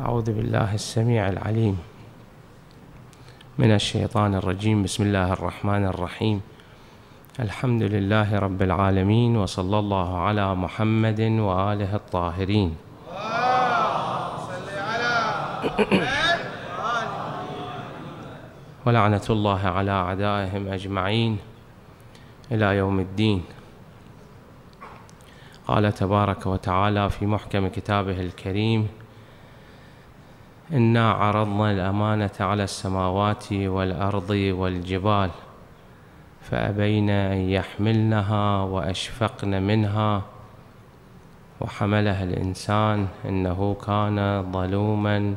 أعوذ بالله السميع العليم من الشيطان الرجيم. بسم الله الرحمن الرحيم. الحمد لله رب العالمين وصلى الله على محمد وآله الطاهرين. ولعنة الله على أعدائهم أجمعين إلى يوم الدين. قال تبارك وتعالى في محكم كتابه الكريم إنا عرضنا الأمانة على السماوات والأرض والجبال فأبين أن يحملنها وأشفقن منها وحملها الإنسان إنه كان ظلوما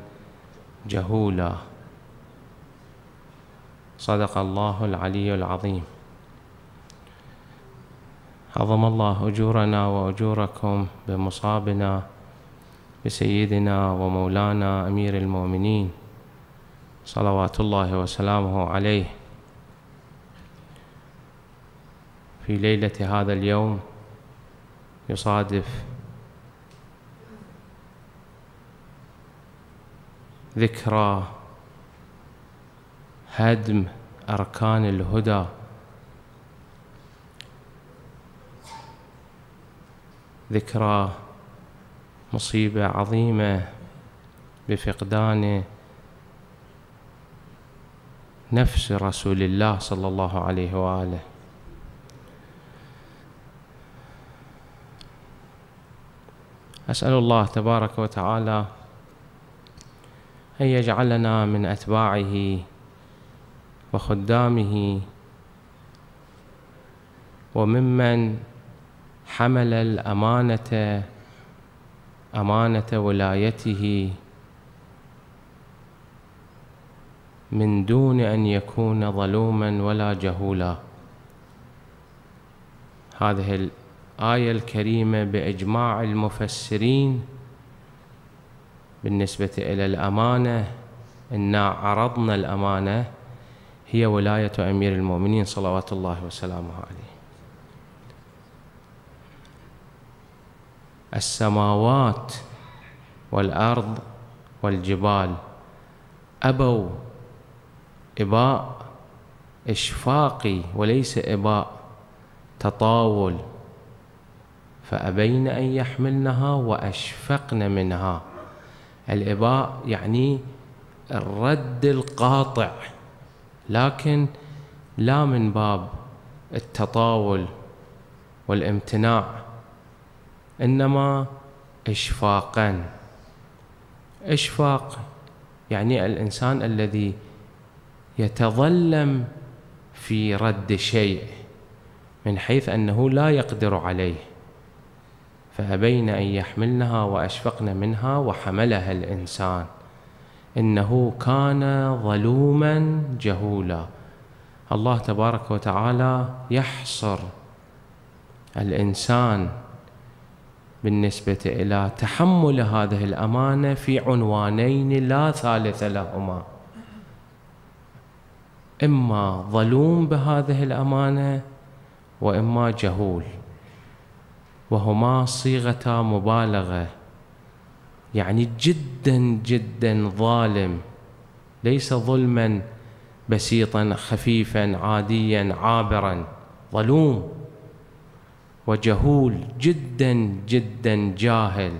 جهولا. صدق الله العلي العظيم. عظم الله أجورنا وأجوركم بمصابنا. بسيدنا ومولانا أمير المؤمنين صلوات الله وسلامه عليه. في ليلة هذا اليوم يصادف ذكرى هدم أركان الهدى. ذكرى مصيبة عظيمة بفقدان نفس رسول الله صلى الله عليه وآله. أسأل الله تبارك وتعالى أن يجعلنا من أتباعه وخدامه وممن حمل الأمانة أمانة ولايته من دون أن يكون ظلوما ولا جهولا. هذه الآية الكريمة بإجماع المفسرين بالنسبة إلى الأمانة. إنا عرضنا الأمانة هي ولاية أمير المؤمنين صلوات الله وسلامه عليه. السماوات والأرض والجبال. أبوا إباء إشفاقي وليس إباء تطاول. فأبين أن يحملنها وأشفقن منها. الإباء يعني الرد القاطع لكن لا من باب التطاول والامتناع. إنما إشفاقا. إشفاق يعني الإنسان الذي يتظلم في رد شيء من حيث أنه لا يقدر عليه. فأبين أن يحملنها وأشفقن منها وحملها الإنسان. إنه كان ظلوما جهولا. الله تبارك وتعالى يحصر الإنسان بالنسبة إلى تحمل هذه الأمانة في عنوانين لا ثالث لهما. إما ظلوم بهذه الأمانة وإما جهول. وهما صيغة مبالغة. يعني جدا جدا ظالم. ليس ظلما بسيطا خفيفا عاديا عابرا. ظلوم. وجهول جدا جدا جاهل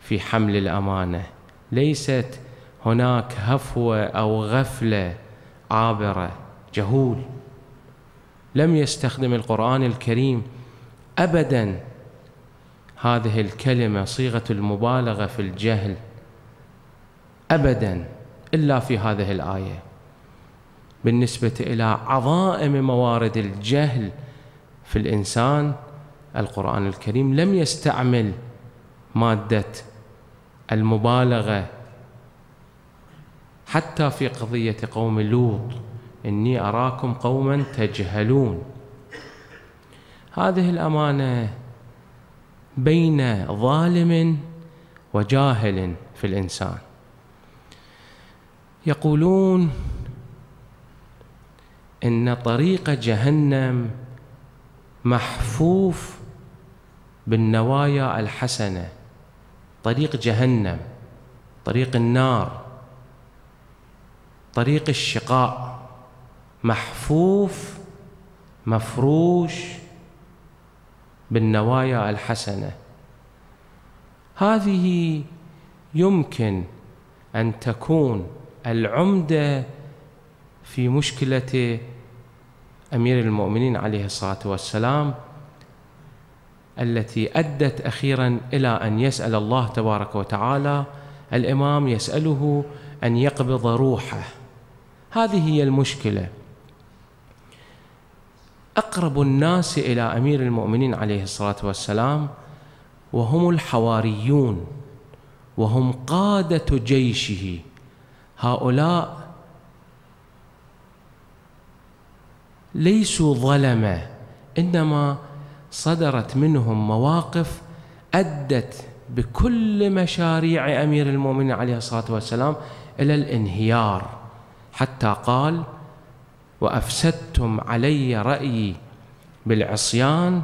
في حمل الأمانة. ليست هناك هفوة أو غفلة عابرة. جهول. لم يستخدم القرآن الكريم ابدا. هذه الكلمة صيغة المبالغة في الجهل. ابدا. إلا في هذه الآية. بالنسبة إلى عظائم موارد الجهل في الإنسان القرآن الكريم لم يستعمل مادة المبالغة. حتى في قضية قوم لوط إني أراكم قوما تجهلون. هذه الأمانة بين ظالم وجاهل في الإنسان. يقولون إن طريق جهنم محفوف بالنوايا الحسنة طريق جهنم طريق النار طريق الشقاء محفوف مفروش بالنوايا الحسنة. هذه يمكن أن تكون العمدة في مشكلة أمير المؤمنين عليه الصلاة والسلام التي أدت أخيرا إلى أن يسأل الله تبارك وتعالى الإمام يسأله أن يقبض روحه. هذه هي المشكلة. أقرب الناس إلى أمير المؤمنين عليه الصلاة والسلام وهم الحواريون وهم قادة جيشه. هؤلاء ليسوا ظلمة إنما صدرت منهم مواقف أدت بكل مشاريع أمير المؤمنين عليه الصلاة والسلام إلى الانهيار. حتى قال وأفسدتم علي رأيي بالعصيان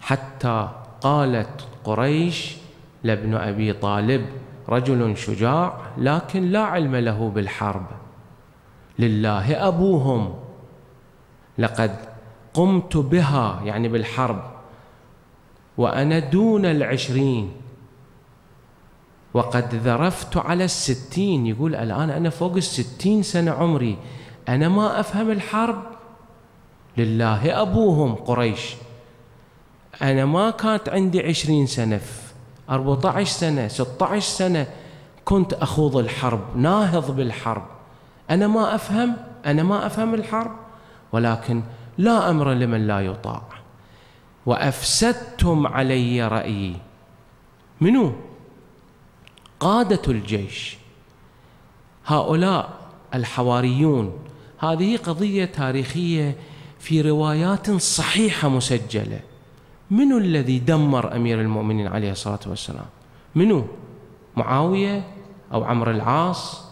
حتى قالت قريش لابن أبي طالب رجل شجاع لكن لا علم له بالحرب. لله أبوهم لقد قمت بها يعني بالحرب. وأنا دون العشرين. وقد ذرفت على الستين. يقول الآن أنا فوق الستين سنة عمري. أنا ما أفهم الحرب. لله أبوهم قريش. أنا ما كانت عندي عشرين سنة. أربعة عشر سنة ستة عشر سنة كنت أخوض الحرب ناهض بالحرب. أنا ما أفهم أنا ما أفهم الحرب. ولكن لا أمر لمن لا يطاع. وأفسدتم علي رأيي. منو؟ قادة الجيش. هؤلاء الحواريون. هذه قضية تاريخية في روايات صحيحة مسجلة. منو الذي دمر أمير المؤمنين عليه الصلاة والسلام؟ منو؟ معاوية أو عمرو العاص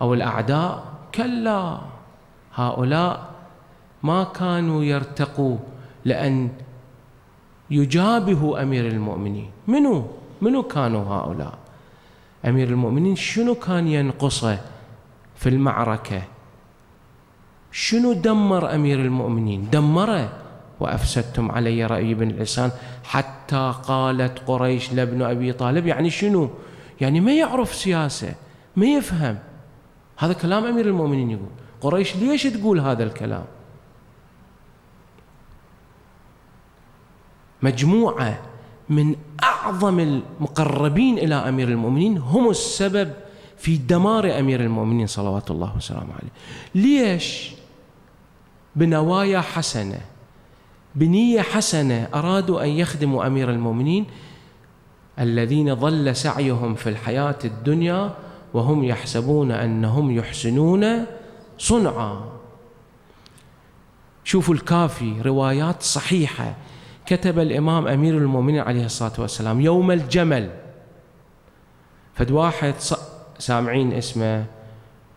أو الأعداء؟ كلا. هؤلاء ما كانوا يرتقوا لأن يجابهوا أمير المؤمنين. منو؟ منو كانوا هؤلاء؟ أمير المؤمنين شنو كان ينقصه في المعركة؟ شنو دمر أمير المؤمنين؟ دمره. وأفسدتم علي رأي بن الإنسان حتى قالت قريش لابن أبي طالب يعني شنو؟ يعني ما يعرف سياسة ما يفهم. هذا كلام أمير المؤمنين يقول. قريش ليش تقول هذا الكلام؟ مجموعة من أعظم المقربين إلى أمير المؤمنين هم السبب في دمار أمير المؤمنين صلوات الله وسلامه عليه. ليش؟ بنوايا حسنة بنية حسنة أرادوا أن يخدموا أمير المؤمنين الذين ظل سعيهم في الحياة الدنيا وهم يحسبون أنهم يحسنون صنعا. شوفوا الكافي روايات صحيحة. كتب الإمام أمير المؤمنين عليه الصلاة والسلام يوم الجمل. فد واحد سامعين اسمه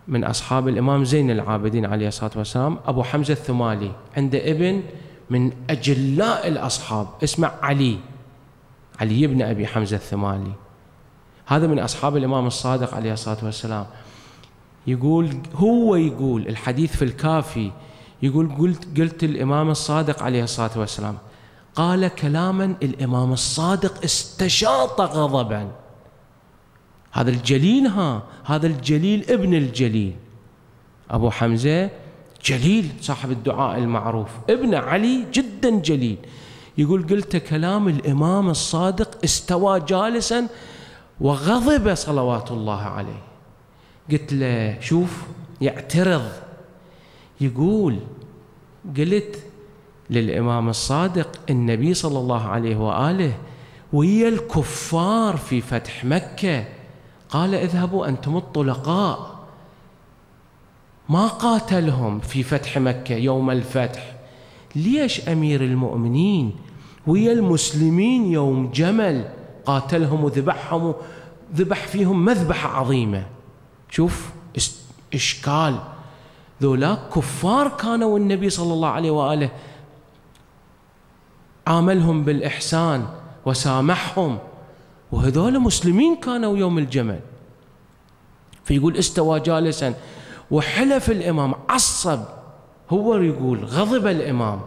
من أصحاب الإمام زين العابدين عليه الصلاة والسلام أبو حمزة الثمالي عنده ابن من أجلاء الأصحاب اسمه علي علي بن أبي حمزة الثمالي. هذا من أصحاب الإمام الصادق عليه الصلاة والسلام. يقول هو يقول الحديث في الكافي يقول قلت قلت الإمام الصادق عليه الصلاة والسلام قال كلاما الإمام الصادق استشاط غضبا. هذا الجليل ها هذا الجليل ابن الجليل. أبو حمزة جليل صاحب الدعاء المعروف. ابن علي جدا جليل. يقول قلت كلام الإمام الصادق استوى جالسا وغضب صلوات الله عليه. قلت له شوف يعترض. يقول قلت للإمام الصادق النبي صلى الله عليه وآله ويا الكفار في فتح مكة. قال اذهبوا أنتم الطلقاء. ما قاتلهم في فتح مكة يوم الفتح. ليش أمير المؤمنين ويا المسلمين يوم جمل قاتلهم وذبحهم ذبح فيهم مذبحة عظيمة؟ شوف إشكال. ذولاك كفار كانوا النبي صلى الله عليه وآله. عاملهم بالإحسان وسامحهم. وهذول مسلمين كانوا يوم الجمل. فيقول استوى جالسا. وحلف الإمام. عصب. هو يقول غضب الإمام.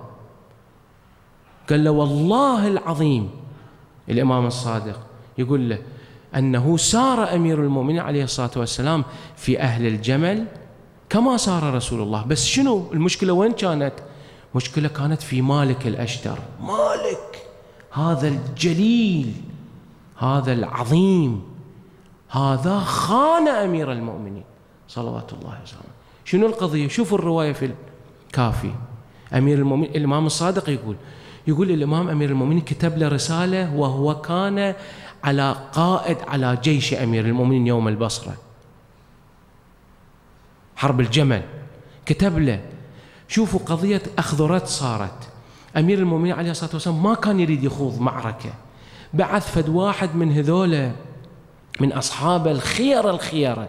قال له والله العظيم. الإمام الصادق يقول له أنه سار أمير المؤمنين عليه الصلاة والسلام في أهل الجمل كما سار رسول الله. بس شنو المشكلة؟ وين كانت؟ مشكلة كانت في مالك الأشتر مالك! هذا الجليل! هذا العظيم! هذا خان أمير المؤمنين. صلوات الله وسلامه. شنو القضية؟ شوفوا الرواية في الكافي. أمير المؤمنين الإمام الصادق يقول يقول الإمام أمير المؤمنين كتب له رسالة وهو كان على قائد على جيش أمير المؤمنين يوم البصرة. حرب الجمل. كتب له شوفوا قضية أخذرت صارت. أمير المؤمنين عليه الصلاة والسلام ما كان يريد يخوض معركة. بعث فد واحد من هذولا من أصحاب الخيرة الخيرة.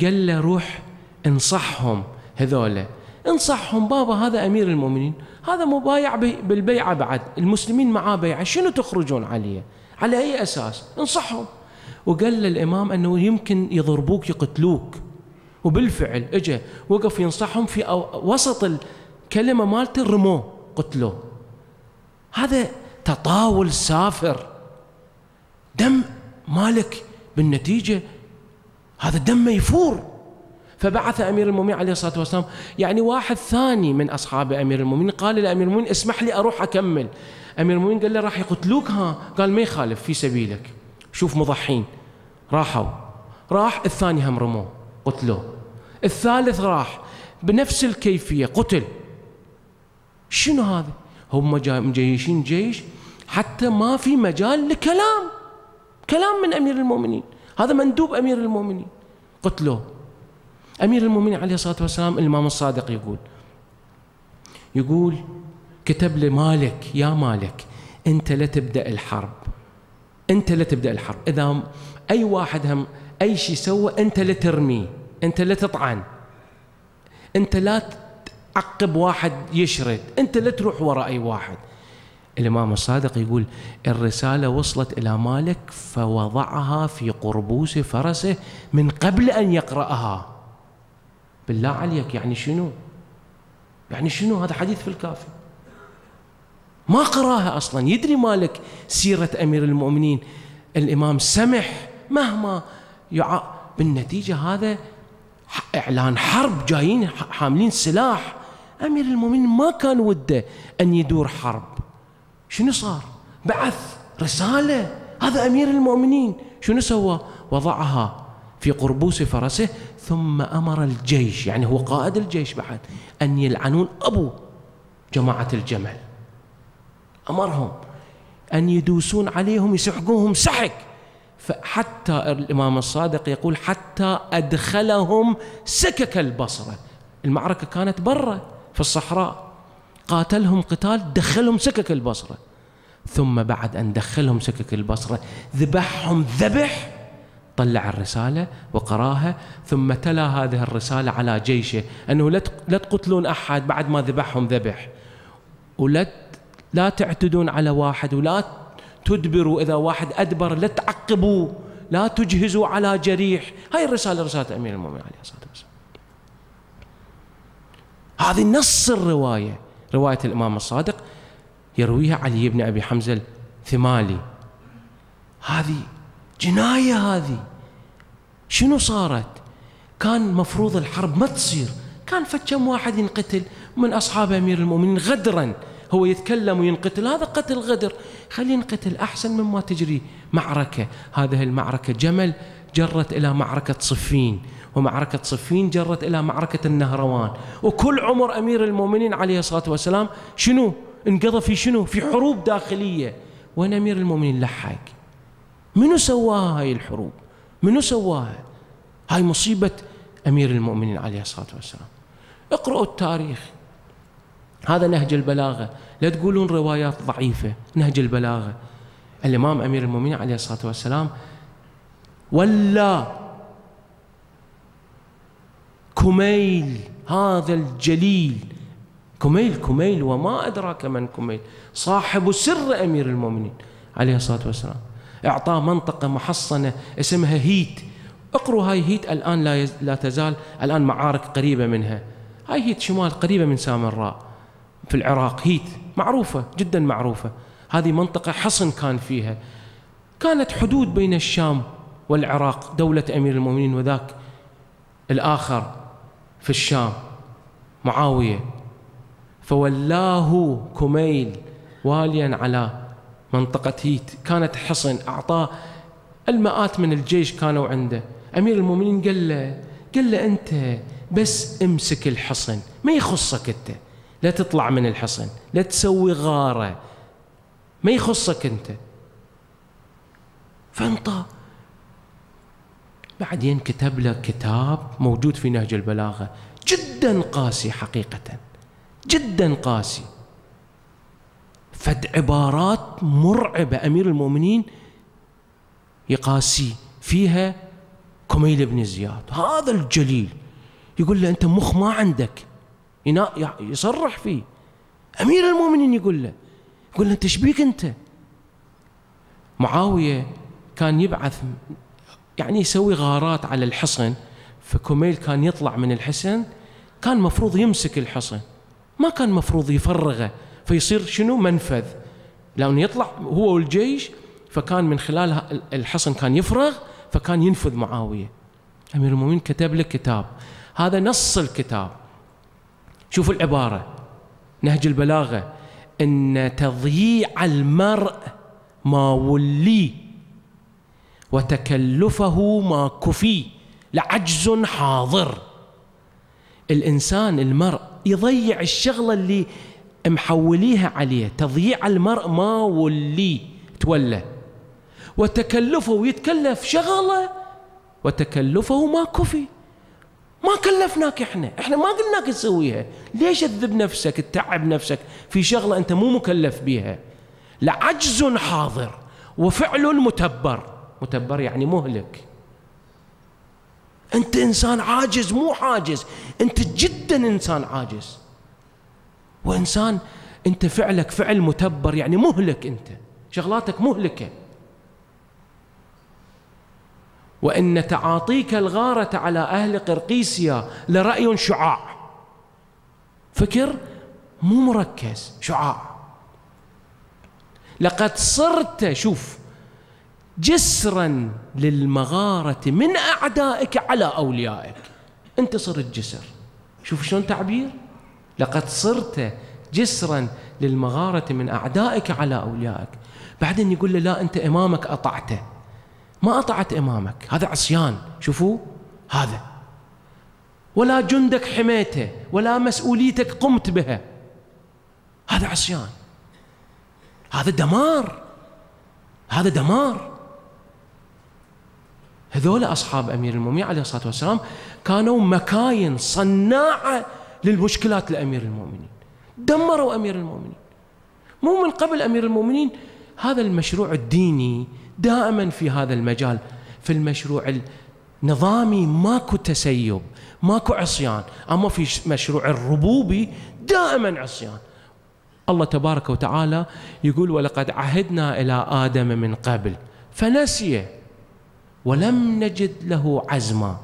قال له روح انصحهم هذولا انصحهم بابا هذا أمير المؤمنين. هذا مبايع بالبيعة بعد. المسلمين معاه بيعة شنو تخرجون عليه؟ على أي أساس؟ انصحهم. وقال للإمام أنه يمكن يضربوك يقتلوك. وبالفعل اجى وقف ينصحهم في وسط الكلمة مالته رموه قتلوه هذا تطاول سافر. دم مالك بالنتيجة هذا دم يفور فبعث أمير المؤمنين عليه الصلاة والسلام. يعني واحد ثاني من أصحاب أمير المؤمنين قال لأمير المؤمنين اسمح لي أروح أكمل. أمير المؤمنين قال له راح يقتلوك ها. قال ما يخالف في سبيلك. شوف مضحين. راحوا. راح الثاني هم رموه قتلوه الثالث راح بنفس الكيفية قتل. شنو هذا؟ هم مجيشين جيش حتى ما في مجال لكلام. كلام من أمير المؤمنين. هذا مندوب أمير المؤمنين. قتلوه. أمير المؤمنين عليه الصلاة والسلام الإمام الصادق يقول يقول كتب لمالك يا مالك أنت لا تبدأ الحرب. أنت لا تبدأ الحرب. إذا أي واحد هم أي شيء سوى أنت لا ترميه. أنت لا تطعن. أنت لا تعقب واحد يشرد. أنت لا تروح وراء أي واحد. الإمام الصادق يقول الرسالة وصلت إلى مالك فوضعها في قربوس فرسه من قبل أن يقرأها. بالله عليك يعني شنو؟ يعني شنو؟ هذا حديث في الكافي. ما قرأها أصلا. يدري مالك سيرة أمير المؤمنين؟ الإمام سمح مهما يع... بالنتيجة هذا إعلان حرب جايين حاملين سلاح. أمير المؤمنين ما كان وده أن يدور حرب. شنو صار؟ بعث رسالة. هذا أمير المؤمنين. شنو سوى؟ وضعها في قربوس فرسه ثم أمر الجيش يعني هو قائد الجيش بعد أن يلعنون أبو جماعة الجمل. أمرهم أن يدوسون عليهم يسحقوهم سحق. فحتى الإمام الصادق يقول حتى أدخلهم سكك البصرة. المعركة كانت برا في الصحراء. قاتلهم قتال دخلهم سكك البصرة. ثم بعد أن دخلهم سكك البصرة ذبحهم ذبح طلع الرسالة وقراها ثم تلا هذه الرسالة على جيشه أنه لا تقتلون أحد بعد ما ذبحهم ذبح. ولا لا تعتدون على واحد ولا تدبروا إذا واحد أدبر لا تعقبوا لا تجهزوا على جريح. هاي الرسالة رسالة أمير المؤمنين عليه الصلاة والسلام. هذه نص الرواية رواية الإمام الصادق يرويها علي بن أبي حمزة الثمالي. هذه جناية هذه. شنو صارت؟ كان مفروض الحرب ما تصير. كان فكم واحد ينقتل من أصحاب أمير المؤمنين غدرا. هو يتكلم وينقتل. هذا قتل غدر. خليه ينقتل أحسن مما تجري. معركة. هذه المعركة. جمل جرت إلى معركة صفين. ومعركة صفين جرت إلى معركة النهروان. وكل عمر أمير المؤمنين عليه الصلاة والسلام شنو؟ انقضى في شنو؟ في حروب داخلية. وين أمير المؤمنين؟ لحق منو سواها هاي الحروب؟ منو سواها؟ هاي مصيبة أمير المؤمنين عليه الصلاة والسلام. اقرأوا التاريخ. هذا نهج البلاغة. لا تقولون روايات ضعيفة نهج البلاغة. الإمام أمير المؤمنين عليه الصلاة والسلام ولا كميل هذا الجليل. كميل كميل وما أدراك من كميل. صاحب سر أمير المؤمنين عليه الصلاة والسلام. أعطاه منطقة محصنة اسمها هيت. اقروا هاي هيت الآن لا, يز... لا تزال. الآن معارك قريبة منها. هاي هيت شمال قريبة من سامراء. في العراق. هيت معروفة جدا معروفة. هذه منطقة حصن كان فيها. كانت حدود بين الشام والعراق دولة أمير المؤمنين وذاك الآخر في الشام معاوية. فولاه كميل واليا على منطقة هيت. كانت حصن أعطاه المئات من الجيش كانوا عنده. أمير المؤمنين قال له قال له أنت بس امسك الحصن ما يخصك أنت. لا تطلع من الحصن لا تسوي غارة. ما يخصك أنت. فانطى. بعدين كتب له كتاب موجود في نهج البلاغة. جدا قاسي حقيقة. جدا قاسي. فد عبارات مرعبة. أمير المؤمنين يقاسي فيها كميل بن زياد. هذا الجليل. يقول له أنت مخ ما عندك. يصرح فيه. أمير المؤمنين يقول له يقول له أنت بيك أنت؟ معاوية كان يبعث يعني يسوي غارات على الحصن فكميل كان يطلع من الحصن كان مفروض يمسك الحصن ما كان مفروض يفرغه فيصير شنو؟ منفذ. لأنه يطلع هو والجيش فكان من خلال الحصن كان يفرغ فكان ينفذ معاوية. أمير المؤمنين كتب له كتاب. هذا نص الكتاب. شوفوا العبارة. نهج البلاغة. إن تضييع المرء ما ولي وتكلفه ما كفي لعجز حاضر. الإنسان المرء يضيع الشغلة اللي محوليها عليه. تضييع المرء ما ولي. تولى. وتكلفه ويتكلف شغلة وتكلفه ما كفي. ما كلفناك إحنا. إحنا ما قلناك تسويها. ليش تذب نفسك تتعب نفسك في شغلة أنت مو مكلف بها لعجز حاضر وفعل متبر. متبر يعني مهلك. أنت إنسان عاجز مو حاجز. أنت جدا إنسان عاجز. وإنسان أنت فعلك فعل متبر يعني مهلك أنت. شغلاتك مهلكة. وإن تعاطيك الغارة على أهل قرقيسيا لرأي شعاع. فكر مو مركز شعاع. لقد صرت شوف جسرا للمغارة من أعدائك على أوليائك. أنت صرت جسر. شوف شلون تعبير؟ لقد صرت جسرا للمغارة من أعدائك على أوليائك. بعدين يقول له لا أنت إمامك أطعته. ما أطعت إمامك. هذا عصيان. شوفوا. هذا. ولا جندك حميته ولا مسؤوليتك قمت بها هذا عصيان. هذا دمار. هذا دمار. هذول أصحاب أمير المؤمنين عليه الصلاة والسلام كانوا مكاين صناعة للمشكلات لأمير المؤمنين. دمروا أمير المؤمنين. مو من قبل أمير المؤمنين. هذا المشروع الديني دائما في هذا المجال في المشروع النظامي ماكو تسيب ماكو عصيان. أما في مشروع الربوبي دائما عصيان. الله تبارك وتعالى يقول ولقد عهدنا إلى آدم من قبل فنسي ولم نجد له عزما.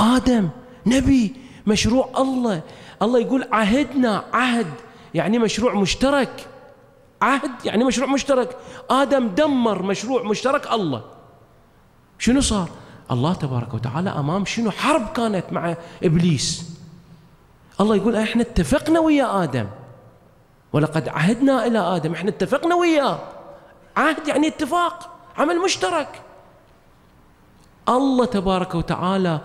آدم نبي مشروع الله. الله يقول عهدنا عهد. يعني مشروع مشترك. عهد يعني مشروع مشترك. آدم دمر مشروع مشترك الله. شنو صار؟ الله تبارك وتعالى أمام شنو حرب كانت مع إبليس. الله يقول إحنا اتفقنا ويا آدم. ولقد عهدنا إلى آدم. إحنا اتفقنا وياه. عهد يعني اتفاق عمل مشترك. الله تبارك وتعالى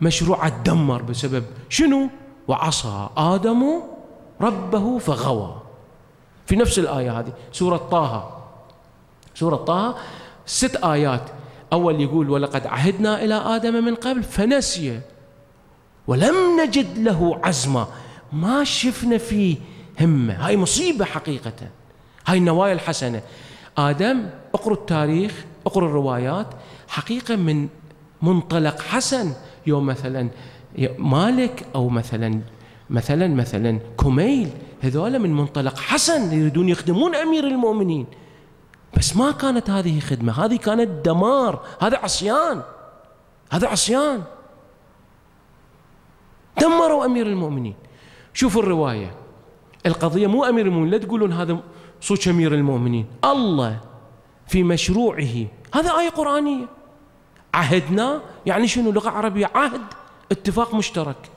مشروع تدمر بسبب شنو؟ وعصى آدم ربه فغوى. في نفس الآية هذه سورة طه. سورة طه ست آيات. أول يقول ولقد عهدنا إلى آدم من قبل فنسي ولم نجد له عزما. ما شفنا فيه همة. هاي مصيبة حقيقة. هاي النوايا الحسنة. آدم اقروا التاريخ اقروا الروايات. حقيقة من منطلق حسن. يوم مثلا مالك أو مثلا مثلا مثلا كميل. هذول من منطلق حسن يريدون يخدمون أمير المؤمنين. بس ما كانت هذه خدمة هذه كانت دمار هذا عصيان هذا عصيان. دمروا أمير المؤمنين. شوفوا الرواية. القضية مو أمير المؤمنين لا تقولون هذا صوت أمير المؤمنين. الله في مشروعه. هذا آية قرآنية. عهدنا يعني شنو؟ لغة عربية عهد اتفاق مشترك.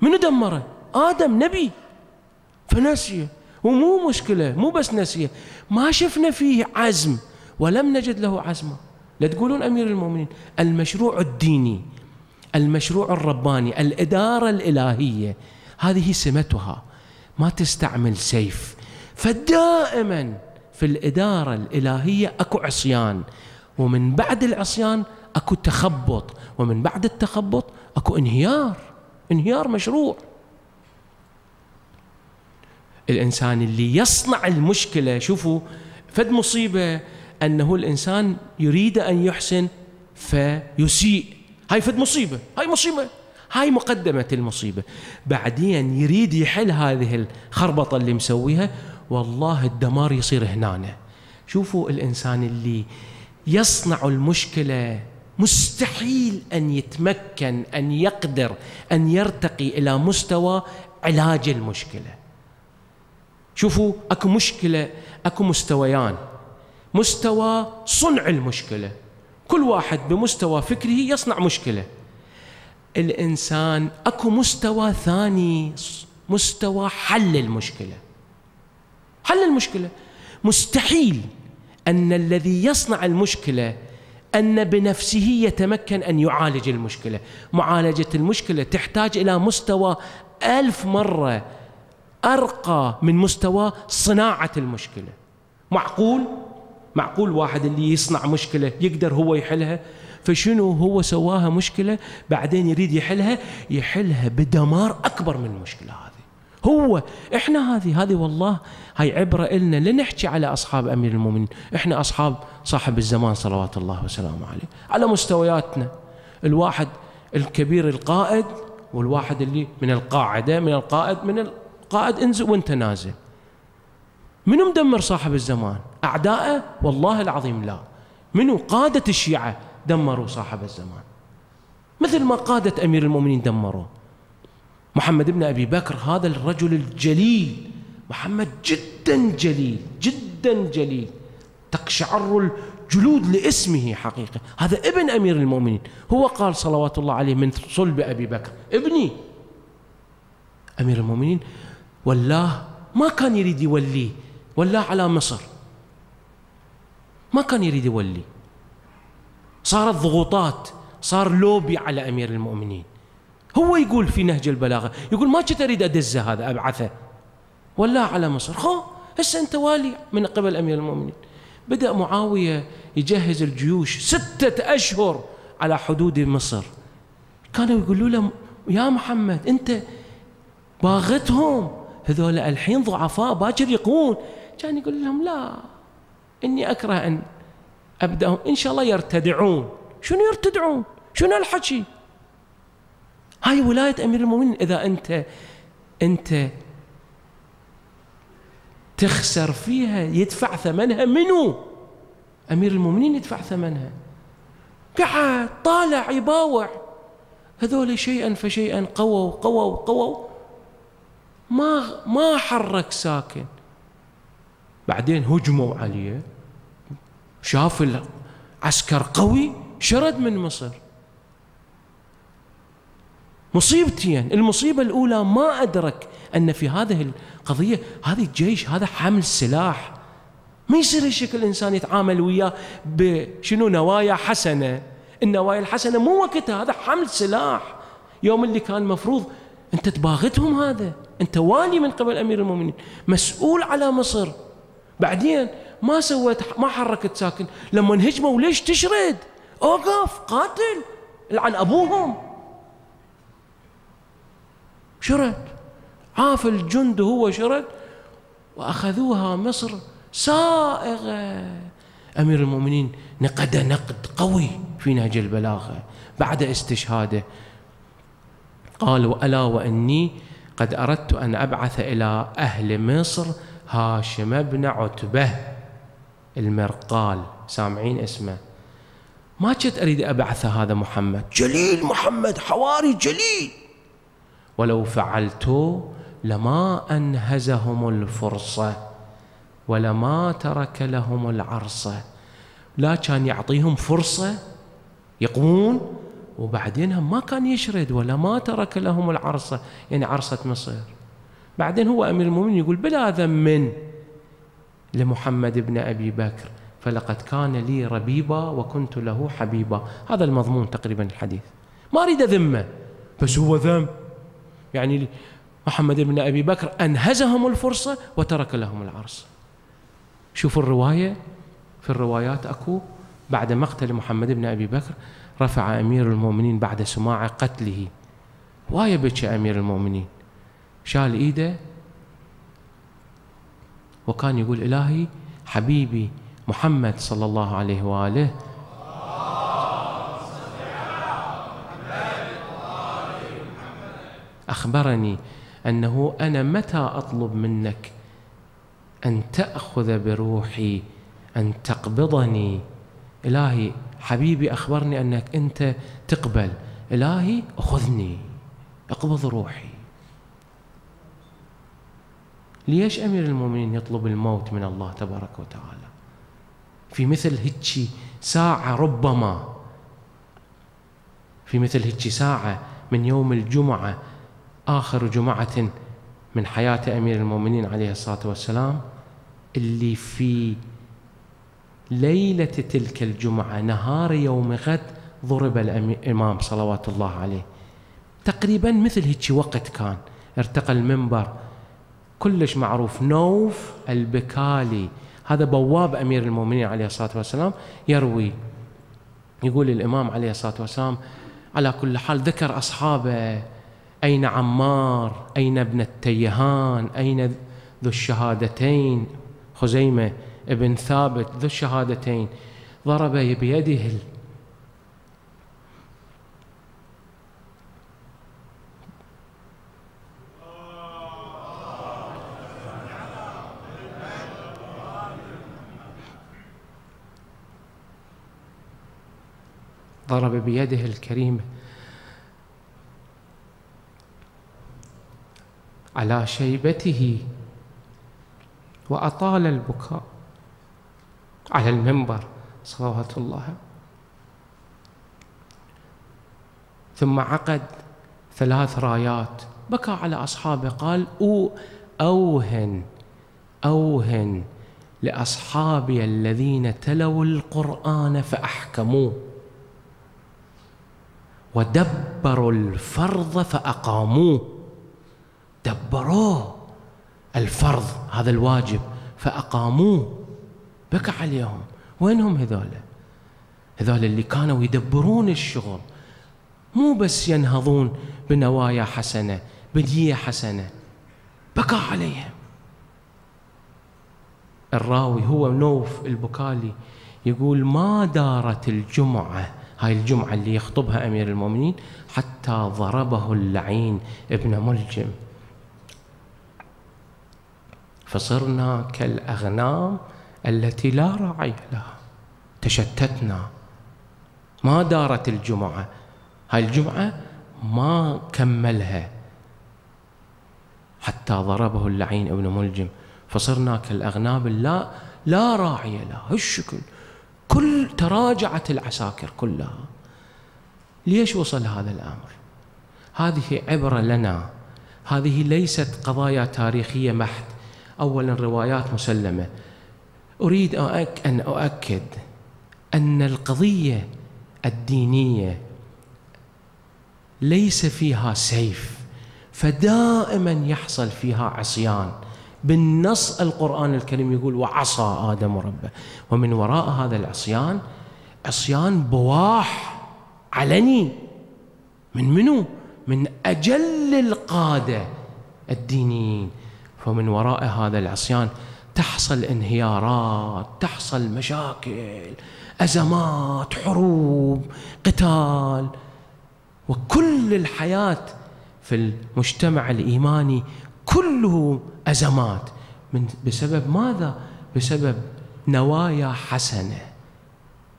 منو دمره؟ آدم نبي. فنسيه ومو مشكلة مو بس نسية. ما شفنا فيه عزم ولم نجد له عزما لا تقولون أمير المؤمنين المشروع الديني المشروع الرباني الإدارة الإلهية هذه سمتها. ما تستعمل سيف. فدائما في الإدارة الإلهية أكو عصيان. ومن بعد العصيان أكو تخبط. ومن بعد التخبط أكو انهيار. انهيار مشروع. الإنسان اللي يصنع المشكلة. شوفوا فد مصيبة أنه الإنسان يريد أن يحسن فيسيء. هاي فد مصيبة هاي مصيبة هاي مقدمة المصيبة. بعدين يريد يحل هذه الخربطة اللي مسويها والله الدمار يصير هنا شوفوا الإنسان اللي يصنع المشكلة مستحيل أن يتمكن أن يقدر أن يرتقي إلى مستوى علاج المشكلة. شوفوا أكو مشكلة أكو مستويان. مستوى صنع المشكلة. كل واحد بمستوى فكره يصنع مشكلة. الإنسان أكو مستوى ثاني مستوى حل المشكلة. حل المشكلة. مستحيل أن الذي يصنع المشكلة أن بنفسه يتمكن أن يعالج المشكلة. معالجة المشكلة تحتاج إلى مستوى ألف مرة. أرقى من مستوى صناعة المشكلة. معقول؟ معقول واحد اللي يصنع مشكلة يقدر هو يحلها؟ فشنو هو سواها مشكلة بعدين يريد يحلها؟ يحلها بدمار أكبر من المشكلة هذه. هو إحنا هذه هذه والله هاي عبرة إلنا لنحكي على أصحاب أمير المؤمنين. إحنا أصحاب صاحب الزمان صلوات الله وسلامه عليه. على مستوياتنا. الواحد الكبير القائد والواحد اللي من القاعدة من القائد من القائد انزل وانت نازل. منو مدمر صاحب الزمان؟ أعدائه؟ والله العظيم لا. منو قادة الشيعة دمروا صاحب الزمان؟ مثل ما قادة أمير المؤمنين دمروه محمد بن أبي بكر هذا الرجل الجليل. محمد جدا جليل جدا جليل. تقشعر الجلود لاسمه حقيقة. هذا ابن أمير المؤمنين. هو قال صلوات الله عليه من صلب أبي بكر. ابني. أمير المؤمنين والله ما كان يريد يوليه ولاه على مصر. ما كان يريد يولي. صارت ضغوطات صار لوبي على أمير المؤمنين. هو يقول في نهج البلاغة يقول ما كنت أريد أدزه هذا أبعثه. ولا على مصر. خو هسه أنت والي من قبل أمير المؤمنين. بدأ معاوية يجهز الجيوش ستة أشهر على حدود مصر. كانوا يقولوا له يا محمد أنت باغتهم. هذول الحين ضعفاء باكر يقون كان يقول لهم لا إني أكره أن أبدأهم. إن شاء الله يرتدعون. شنو يرتدعون؟ شنو الحكي؟ هاي ولاية أمير المؤمنين. إذا أنت أنت تخسر فيها يدفع ثمنها منو؟ أمير المؤمنين يدفع ثمنها. قعد طالع يباوع. هذول شيئا فشيئا قووا قووا قووا. ما ما حرك ساكن. بعدين هجموا عليه. شاف العسكر قوي شرد من مصر. مصيبتين. المصيبة الأولى ما أدرك أن في هذه القضية هذه الجيش هذا حامل سلاح. ما يصير الشكل الإنسان يتعامل وياه بشنو نوايا حسنة. النوايا الحسنة مو وقتها هذا حمل سلاح. يوم اللي كان مفروض أنت تباغتهم هذا. أنت والي من قبل أمير المؤمنين. مسؤول على مصر. بعدين ما سويت ما حركت ساكن. لما هجموا ليش تشرد؟ أوقف قاتل. لعن أبوهم. شرد. عاف الجند هو شرد. وأخذوها مصر سائغة. أمير المؤمنين نقد نقد قوي في نهج البلاغة. بعد استشهاده قال والا وإني قد أردت أن أبعث إلى أهل مصر هاشم بن عتبة المرقال. سامعين اسمه. ما كنت أريد أبعث هذا محمد. جليل محمد حواري جليل. ولو فعلت لما أنهزهم الفرصة ولما ترك لهم العرصة لا كان يعطيهم فرصة؟ يقومون؟ وبعدين ما كان يشرد ولا ما ترك لهم العرصة يعني عرصة مصر. بعدين هو أمير المؤمنين يقول بلا ذم لمحمد بن أبي بكر فلقد كان لي ربيبا وكنت له حبيبا. هذا المضمون تقريبا الحديث. ما أريد ذمة بس هو ذم. يعني محمد بن أبي بكر أنهزهم الفرصة وترك لهم العرص. شوفوا الرواية. في الروايات أكو بعد مقتل محمد بن أبي بكر رفع أمير المؤمنين بعد سماع قتله. وايا بكى أمير المؤمنين؟ شال إيده وكان يقول إلهي حبيبي محمد صلى الله عليه وآله. أخبرني أنه أنا متى أطلب منك أن تأخذ بروحي أن تقبضني؟ إلهي حبيبي أخبرني أنك أنت تقبل. إلهي أخذني. اقبض روحي. ليش أمير المؤمنين يطلب الموت من الله تبارك وتعالى؟ في مثل هيك ساعة ربما. في مثل هيك ساعة من يوم الجمعة آخر جمعة من حياة أمير المؤمنين عليه الصلاة والسلام اللي في ليلة تلك الجمعة نهار يوم غد ضرب الإمام صلوات الله عليه. تقريبا مثل هيك وقت كان. ارتقى المنبر كلش معروف نوف البكالي. هذا بواب أمير المؤمنين عليه الصلاة والسلام يروي. يقول الإمام عليه الصلاة والسلام على كل حال ذكر أصحابه. أين عمار؟ أين ابن التيهان؟ أين ذو الشهادتين؟ خزيمة ابن ثابت ذو الشهادتين ضرب بيده ضرب بيده الكريمة على شيبته وأطال البكاء. على المنبر صلوات الله. ثم عقد ثلاث رايات. بكى على أصحابه قال أو أوهن أوهن لأصحابي الذين تلوا القرآن فأحكموه. ودبروا الفرض فأقاموه. دبروه الفرض هذا الواجب فأقاموه. بكى عليهم. وينهم هذول؟ هذول اللي كانوا يدبرون الشغل. مو بس ينهضون بنوايا حسنة بنية حسنة. بكى عليهم. الراوي هو نوف البكالي يقول ما دارت الجمعة هاي الجمعة اللي يخطبها أمير المؤمنين حتى ضربه اللعين ابن ملجم. فصرنا كالأغنام التي لا راعي لها. تشتتنا. ما دارت الجمعة. هاي الجمعة ما كملها. حتى ضربه اللعين ابن ملجم. فصرنا كالأغنام لا لا راعي لها. هالشكل كل تراجعت العساكر كلها. ليش وصل هذا الأمر؟ هذه عبرة لنا. هذه ليست قضايا تاريخية محت أولا روايات مسلمة. أريد أن أؤكد أن القضية الدينية ليس فيها سيف فدائما يحصل فيها عصيان. بالنص القرآن الكريم يقول وعصى آدم ربه. ومن وراء هذا العصيان عصيان بواح علني. من منو؟ من أجل القادة الدينيين. فمن وراء هذا العصيان تحصل انهيارات تحصل مشاكل أزمات حروب قتال. وكل الحياة في المجتمع الإيماني كله أزمات. من بسبب ماذا؟ بسبب نوايا حسنة.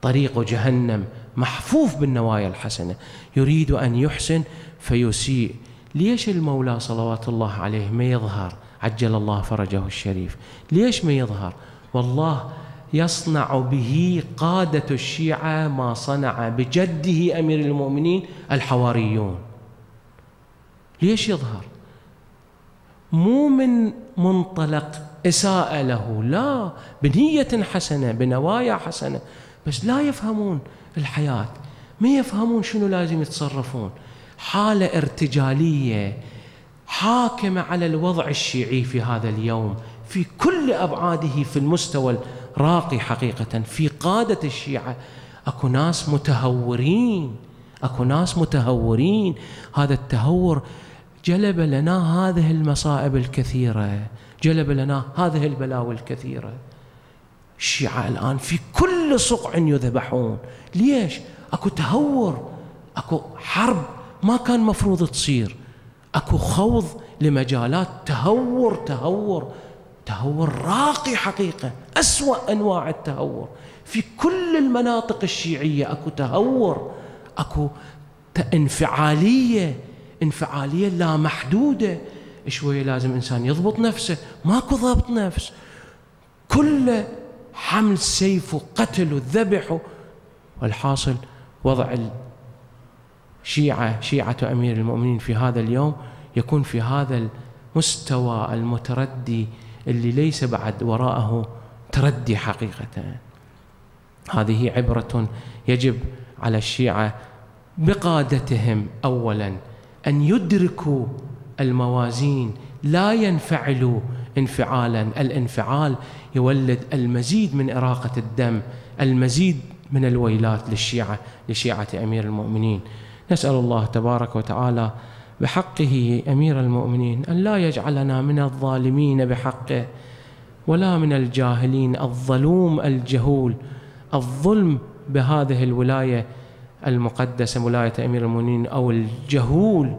طريق جهنم محفوف بالنوايا الحسنة. يريد أن يحسن فيسيء. ليش المولى صلوات الله عليه ما يظهر؟ عجل الله فرجه الشريف. ليش ما يظهر؟ والله يصنع به قادة الشيعة ما صنع بجده أمير المؤمنين الحواريون. ليش يظهر؟ مو من منطلق إساءة له لا بنية حسنة بنوايا حسنة بس لا يفهمون الحياة. ما يفهمون شنو لازم يتصرفون. حالة ارتجالية حاكمة على الوضع الشيعي في هذا اليوم في كل أبعاده في المستوى الراقي حقيقة. في قادة الشيعة أكو ناس متهورين أكو ناس متهورين. هذا التهور جلب لنا هذه المصائب الكثيرة جلب لنا هذه البلاوي الكثيرة. الشيعة الآن في كل صقع يذبحون. ليش؟ أكو تهور أكو حرب ما كان مفروض تصير. أكو خوض لمجالات تهور تهور تهور راقي حقيقة أسوأ أنواع التهور. في كل المناطق الشيعية أكو تهور أكو انفعالية انفعالية لا محدودة. شوية لازم إنسان يضبط نفسه ماكو ضبط نفس. كله حمل سيف وقتل وذبح والحاصل وضع الشيعة شيعة أمير المؤمنين في هذا اليوم يكون في هذا المستوى المتردي اللي ليس بعد وراءه تردي حقيقة. هذه عبرة يجب على الشيعة بقادتهم أولا أن يدركوا الموازين لا ينفعلوا انفعالا. الانفعال يولد المزيد من إراقة الدم المزيد من الويلات للشيعة لشيعة أمير المؤمنين. نسأل الله تبارك وتعالى بحقه أمير المؤمنين أن لا يجعلنا من الظالمين بحقه ولا من الجاهلين الظلوم الجهول الظلم بهذه الولاية المقدسة ولاية أمير المؤمنين أو الجهول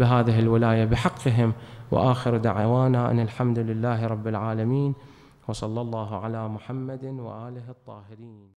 بهذه الولاية بحقهم. وآخر دعوانا أن الحمد لله رب العالمين وصلى الله على محمد وآله الطاهرين.